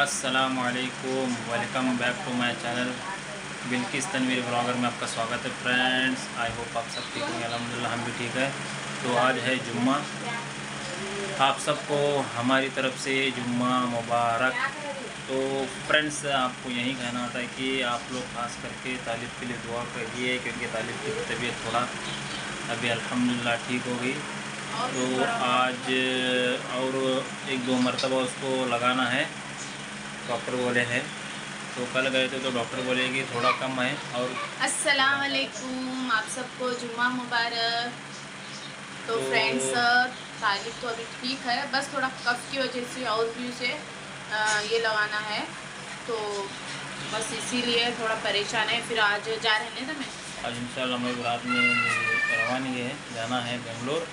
असलकुम welcome back to my channel Bilkis Tanveer blogger में आपका स्वागत है फ्रेंड्स आई होप आप सब ठीक होंगे. अलहमदिल्ला हम भी ठीक है. तो आज है जुम्मा. आप सबको हमारी तरफ़ से जुम्मा मुबारक. तो फ्रेंड्स आपको यही कहना होता है कि आप लोग खास करके तालिब के लिए दुआ करिए, क्योंकि तालिब की तबीयत थोड़ा अभी अल्हम्दुलिल्लाह ठीक हो गई. तो आज और एक दो मरतबा उसको लगाना है। डॉक्टर बोले हैं। तो कल गए थे तो डॉक्टर बोले कि थोड़ा कम है और अस्सलाम वालेकुम आप सबको जुम्मा मुबारक। तो तो- फ्रेंड्स तालिब तो अभी ठीक है बस थोड़ा कफ की वजह से और भी उसे ये लगाना है। तो बस इसीलिए थोड़ा परेशान है। फिर आज जा रहे हैं ना मैं आज इंशाल्लाह हमें रात में रवानी है जाना है बेंगलोर।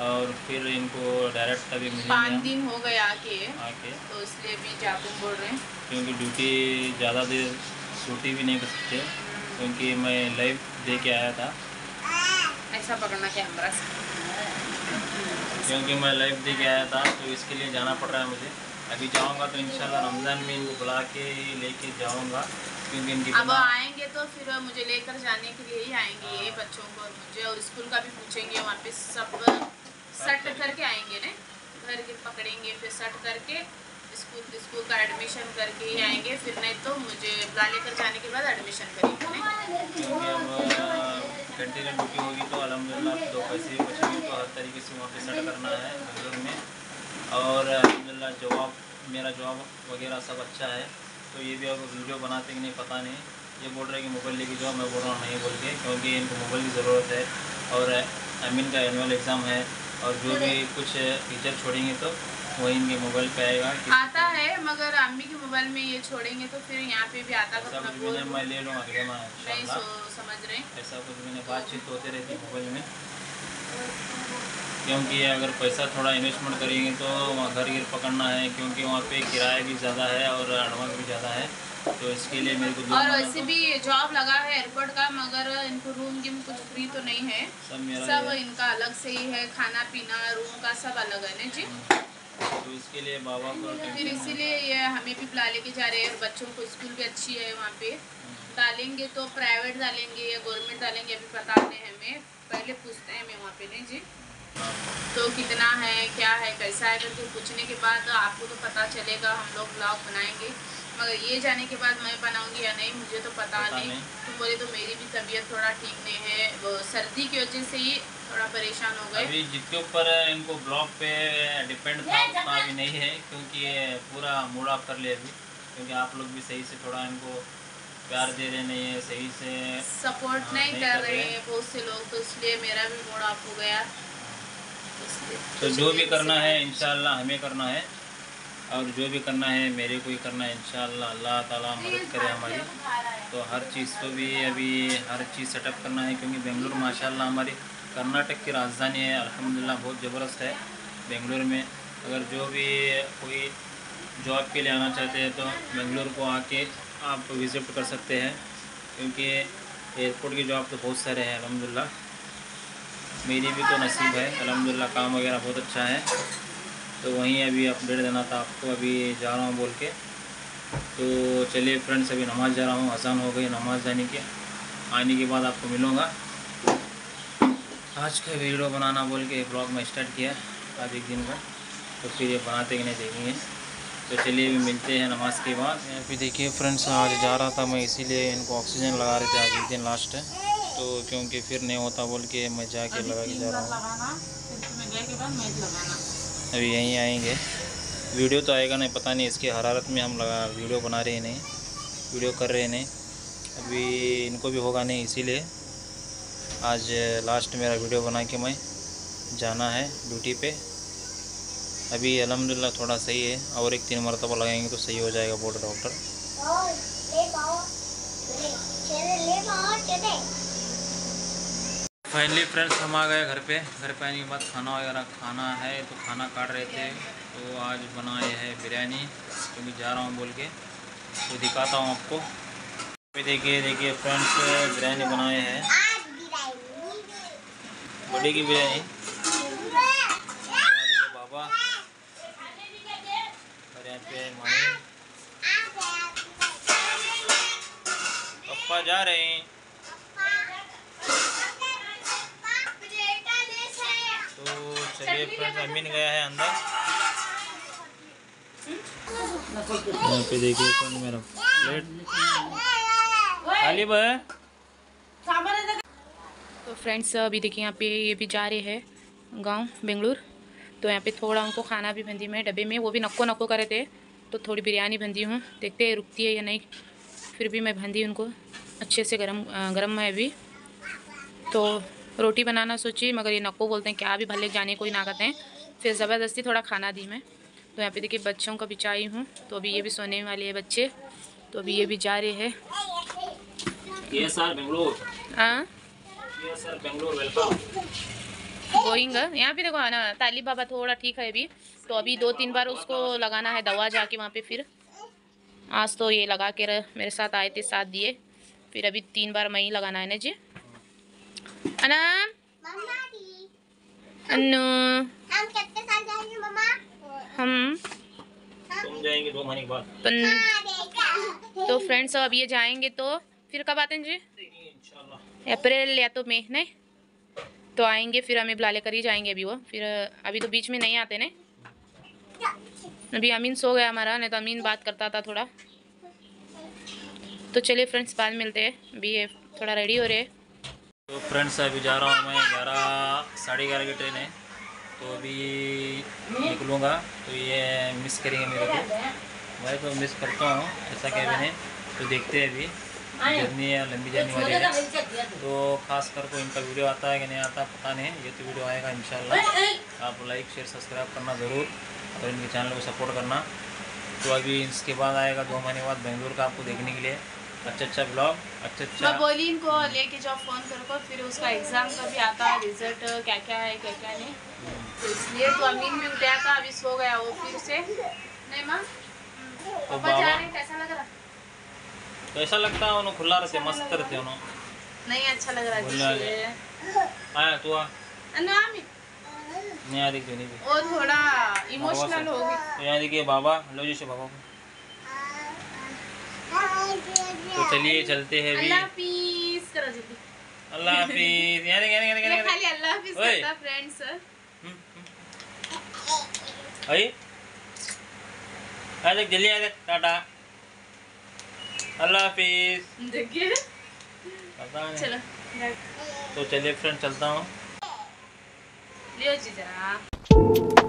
और फिर इनको डायरेक्ट तभी पाँच दिन हो गए आके। आके। तो इसलिए भी जाकुम बोल रहे हैं। क्योंकि ड्यूटी ज़्यादा देर छुट्टी भी नहीं कर सकते। क्योंकि मैं लाइव दे के आया था। ऐसा पकड़ना कैमरा से क्योंकि मैं लाइव दे के आया था तो इसके लिए जाना पड़ रहा है मुझे। अभी जाऊँगा तो इंशाल्लाह रमज़ान में इनको बुला के लेके जाऊँगा। क्योंकि इनकी अब आएँगे तो फिर मुझे लेकर जाने के लिए ही आएँगे ये बच्चों को और मुझे और स्कूल का भी पूछेंगे वहाँ पे सब सट करके आएँगे ना? घर के पकड़ेंगे, फिर सट करके, स्कूल स्कूल का एडमिशन करके ही आएँगे, फिर नहीं तो मुझे बुला लेकर जाने के बाद एडमिशन करेंगे ड्यूटी होगी तो अलहमदिल्ला दो पैसे बचेंगे तो हर तरीके से वहाँ पे सेट करना है में। और अलहमदिल्ला जवाब, मेरा जवाब वगैरह सब अच्छा है। तो ये भी अब वीडियो बनाते कि नहीं, पता नहीं। ये बोल रहे हैं कि मोबाइल लेके जाओ, मैं बोल रहा हूँ, नहीं बोल के, क्योंकि इनको मोबाइल की ज़रूरत है। और अमीन का एनुअल एग्ज़ाम है। और जो भी कुछ फीचर छोड़ेंगे तो वही इनके मोबाइल पे आएगा। आता है मगर अम्मी के मोबाइल में ये छोड़ेंगे तो फिर यहाँ पे भी आता कुछ भी मैं ले लूँगा अगले माह नहीं समझ रहे हैं। ऐसा कुछ नहीं बातचीत होते रहती है मोबाइल में। क्योंकि अगर पैसा थोड़ा इन्वेस्टमेंट करेंगे तो वहाँ घर गिर पकड़ना है क्योंकि वहाँ पे किराया भी ज़्यादा है और एडवांस भी ज़्यादा है। तो इसके लिए मेरे को और वैसे भी जॉब लगा है एयरपोर्ट का मगर इनको रूम गिम कुछ फ्री तो नहीं है। सब मेरा सब इनका अलग से ही है खाना पीना रूम का सब अलग है ना जी? तो इसके लिए बाबा को फिर इसीलिए ये हमें भी बुला लेके जा रहे हैं और बच्चों को स्कूल भी अच्छी है वहाँ पे। डालेंगे तो प्राइवेट डालेंगे या गवर्नमेंट डालेंगे अभी पता नहीं हमें। पहले पूछते हैं हमें वहाँ पे नहीं जी? तो कितना है क्या है कैसा है करके पूछने के बाद आपको तो पता चलेगा हम लोग ब्लॉग बनाएँगे। मगर ये जाने के बाद मैं बनाऊँगी या नहीं मुझे तो पता पता नहीं। नहीं। तो बोले तो मेरी भी तबीयत थोड़ा ठीक नहीं है। वो सर्दी की वजह से ही थोड़ा परेशान हो गए। अभी जिसके ऊपर इनको ब्लॉग पे डिपेंड था उतना अभी नहीं है क्योंकि ये पूरा मूड ऑफ़ कर लिया अभी। क्योंकि आप लोग भी सही से थोड़ा इनको प्यार दे रहे नहीं है सही से सपोर्ट हाँ, नहीं नहीं कर रहे रहे। हैं बहुत से लोग तो इसलिए मेरा भी मूड ऑफ़ हो गया। तो जो भी करना है इनशाला हमें करना है। और जो भी करना है, मेरे को ही करना है, इंशाल्लाह। अल्लाह ताला मदद करे हमारी। तो हर चीज़ को भी अभी हर चीज़ सेटअप करना है, क्योंकि बेंगलुरु माशाल्लाह हमारी कर्नाटक की राजधानी है। अल्हम्दुलिल्लाह बहुत ज़बरदस्त है बेंगलुरु में। अगर जो भी कोई जॉब के लिए आना चाहते हैं तो बेंगलुरु को आके आप विज़िट कर सकते हैं, क्योंकि एयरपोर्ट की जॉब तो बहुत सारे हैं, अल्हम्दुलिल्लाह। मेरी भी तो नसीब है, अल्हम्दुलिल्लाह, काम वगैरह बहुत अच्छा है। तो वहीं अभी अपडेट देना था आपको अभी जा रहा हूँ बोल के। तो चलिए फ्रेंड्स अभी नमाज़ जा रहा हूँ आसान हो गई नमाज़ जाने के। आने के बाद आपको मिलूँगा। आज का वीडियो बनाना बोल के ब्लॉग में स्टार्ट किया आज एक दिन का। तो फिर ये बनाते कि नहीं देखेंगे। तो चलिए अभी मिलते हैं नमाज़ के बाद। अभी देखिए फ्रेंड्स आज जा रहा था मैं इसीलिए इनको ऑक्सीजन लगा रहे थे आज एक दिन लास्ट है तो क्योंकि फिर नहीं होता बोल के मैं जाके लगा के जा रहा हूँ। अभी यहीं आएँगे। वीडियो तो आएगा नहीं, पता नहीं इसकी हरारत में हम लगा, वीडियो बना रहे नहीं, वीडियो कर रहे नहीं। अभी इनको भी होगा नहीं, इसीलिए आज लास्ट मेरा वीडियो बना के मैं जाना है ड्यूटी पे। अभी अलहमदिल्ला थोड़ा सही है, और एक तीन मरतबा लगाएँगे तो सही हो जाएगा बोर्ड डॉक्टर फाइनली फ्रेंड्स हम आ गए घर पे। घर पे आने के बाद खाना वगैरह खाना है तो खाना काट रहे थे। तो आज बनाए है बिरयानी तो मैं जा रहा हूँ बोल के। तो दिखाता हूँ आपको। देखिए देखिए फ्रेंड्स बिरयानी बनाए हैं। बड़े की बिरयानी। बाबा। और यहाँ पे मामी पप्पा जा रहे हैं। फ्रेंड्स अमीन गया है अंदर। यहाँ पे देखिए फ्रेंड मेरा प्लेट खाली तो फ्रेंड्स अभी देखिए यहाँ पे ये भी जा रहे हैं गाँव बेंगलुरु। तो यहाँ पे थोड़ा उनको खाना भी बंदी मैं डब्बे में वो भी नक्को नक्को करे थे। तो थोड़ी बिरयानी बंदी हूँ। देखते हैं रुकती है या नहीं। फिर भी मैं बंदी उनको। अच्छे से गरम गरम है अभी। तो रोटी बनाना सोची मगर ये नक्को बोलते हैं क्या भी भले जाने कोई ना कहते हैं। फिर ज़बरदस्ती थोड़ा खाना दी मैं। तो यहाँ पे देखिए बच्चों का बिछाई हूँ तो अभी ये भी सोने वाले हैं बच्चे तो अभी ये भी जा रहे हैं। ये सर बेंगलोर। हाँ? ये सर बेंगलोर वेलकम गोइंग यहाँ पे देखो ना तालिब बाबा थोड़ा ठीक है अभी तो अभी दो तीन बार उसको लगाना है दवा जाके वहाँ पे फिर। आज तो ये लगा के मेरे साथ आए थे साथ दिए। फिर अभी तीन बार मैं ही लगाना है ना जी। अनाम अन्नू हम। तुम जाएँगे दो महीने के बाद। पन तो फ्रेंड्स अब ये जाएँगे तो फिर कब आते हैं जी? अप्रैल या तो मई नहीं? तो आएँगे फिर हमें बुला लेकर ही जाएँगे अभी वो। फिर अभी तो बीच में नहीं आते ने अभी अमीन सो गया हमारा नहीं तो अमीन बात करता था थोड़ा। तो चलिए फ्रेंड्स बाद मिलते हैं। अभी ये थोड़ा रेडी हो रहे हैं। तो फ्रेंड्स, अभी जा रहा हूँ मैं ग्यारह, साढ़े ग्यारह की ट्रेन है। तो अभी निकलूँगा। तो ये मिस करेंगे मेरे को। मैं तो मिस करता हूँ ऐसा क्या नहीं तो देखते हैं अभी जर्नी या लंबी जर्नी वाली है। तो खास कर को इनका वीडियो आता है कि नहीं आता, पता नहीं। ये तो वीडियो आएगा, इंशाल्लाह। आप लाइक शेयर सब्सक्राइब करना ज़रूर। और इनके चैनल को सपोर्ट करना। तो अभी इसके बाद आएगा दो महीने बाद बेंगलुरु का आपको देखने के लिए। अच्छा अच्छा ब्लॉग अच्छा अच्छा मैं बोली इनको लेके जाओ फ़ोन करो फिर उसका एग्ज़ाम का भी आता है रिज़ल्ट क्या क्या है क्या क्या नहीं। तो इसलिए तो अमीन भी उठाया था अभी सो गया वो फिर से। नहीं माँ पापा जा रहे हैं कैसा लग रहा? कैसा लगता है उन्होंने खुला रहते मस्त रहते उन्होंने। नहीं अच्छा लग रहा है। आया तू आ। नहीं आ रही क्यों नहीं। वो थोड़ा इमोशनल हो गई। तो यहाँ देखिए बाबा लो जैसे बाबा को। तो चलिए चलते हैं अभी। अल्लाह हाफिज। देख देख, यहाँ मैं देख, यहाँ खाली अल्लाह हाफिज करता फ्रेंड्स देख हम्म, हम्म। आई। यहाँ देख जल्दी यहाँ देख टाटा। अल्लाह हाफिज। देखिए। पता नहीं। चलो तो चलिए फ्रेंड चलता हूँ। लियो जी जरा।